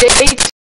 Date